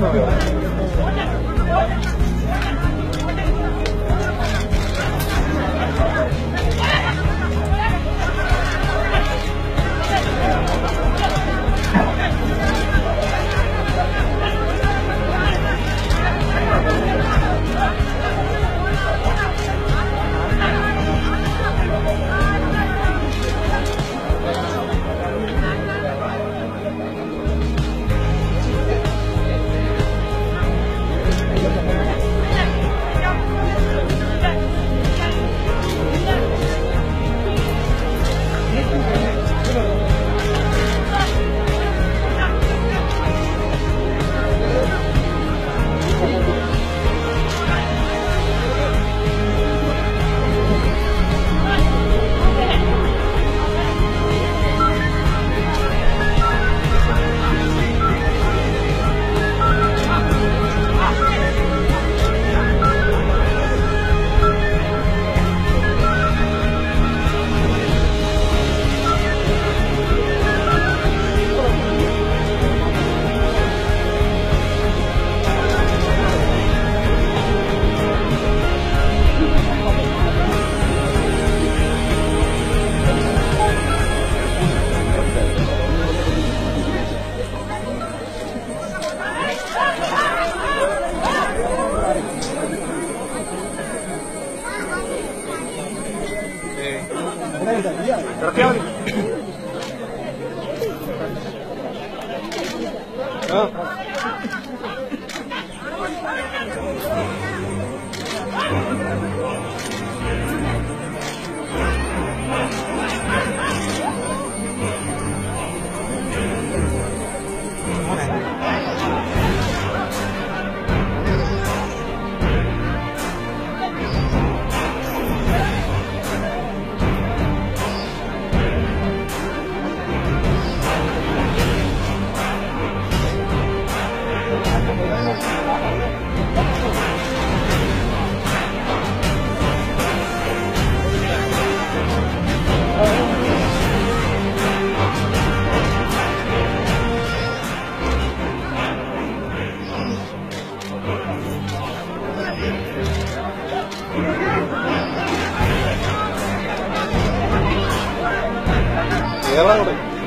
rồi Grazie. grabar.